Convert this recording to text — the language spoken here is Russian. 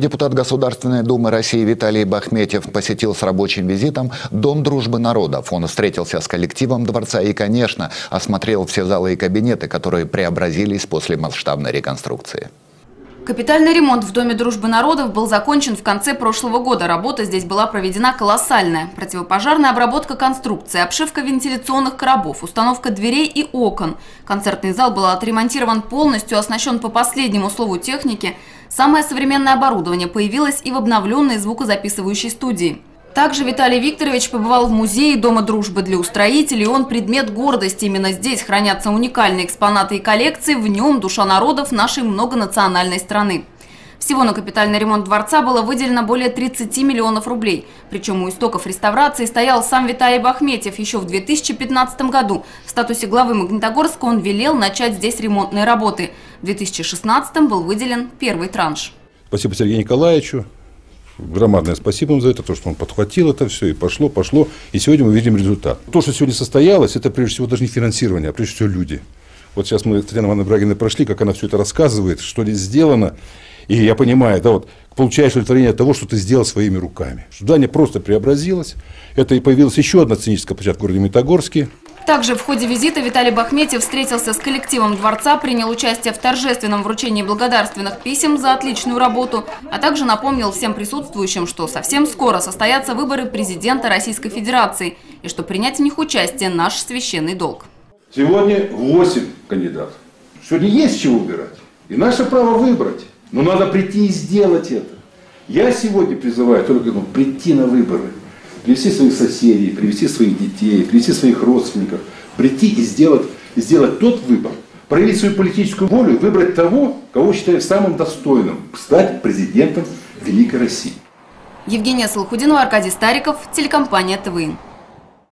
Депутат Государственной Думы России Виталий Бахметьев посетил с рабочим визитом Дом дружбы народов. Он встретился с коллективом дворца и, конечно, осмотрел все залы и кабинеты, которые преобразились после масштабной реконструкции. Капитальный ремонт в Доме дружбы народов был закончен в конце прошлого года. Работа здесь была проведена колоссальная. Противопожарная обработка конструкции, обшивка вентиляционных коробов, установка дверей и окон. Концертный зал был отремонтирован полностью, оснащен по последнему слову техники. Самое современное оборудование появилось и в обновленной звукозаписывающей студии. Также Виталий Викторович побывал в музее Дома дружбы для устроителей. Он предмет гордости. Именно здесь хранятся уникальные экспонаты и коллекции. В нем душа народов нашей многонациональной страны. Всего на капитальный ремонт дворца было выделено более 30 миллионов рублей. Причем у истоков реставрации стоял сам Виталий Бахметьев. Еще в 2015 году в статусе главы Магнитогорска он велел начать здесь ремонтные работы. В 2016 был выделен первый транш. Спасибо Сергею Николаевичу, громадное спасибо ему за это, то, что он подхватил это все, и пошло, пошло. И сегодня мы видим результат. То, что сегодня состоялось, это прежде всего даже не финансирование, а прежде всего люди. Вот сейчас мы с Татьяной Ивановной Брагиной прошли, как она все это рассказывает, что здесь сделано. И я понимаю, да, вот получаешь удовлетворение от того, что ты сделал своими руками. Здание просто преобразилось. Это и появилась еще одна сценическая площадка в городе Метагорске. Также в ходе визита Виталий Бахметьев встретился с коллективом дворца, принял участие в торжественном вручении благодарственных писем за отличную работу, а также напомнил всем присутствующим, что совсем скоро состоятся выборы президента Российской Федерации и что принять в них участие – наш священный долг. Сегодня 8 кандидатов. Сегодня есть чего выбирать. И наше право выбрать. Но надо прийти и сделать это. Я сегодня призываю только ну, прийти на выборы – привести своих соседей, привести своих детей, привести своих родственников, прийти и сделать, сделать тот выбор, проявить свою политическую волю выбрать того, кого считаю самым достойным, стать президентом Великой России. Евгения Салхудинова, Аркадий Стариков, телекомпания ТВИН.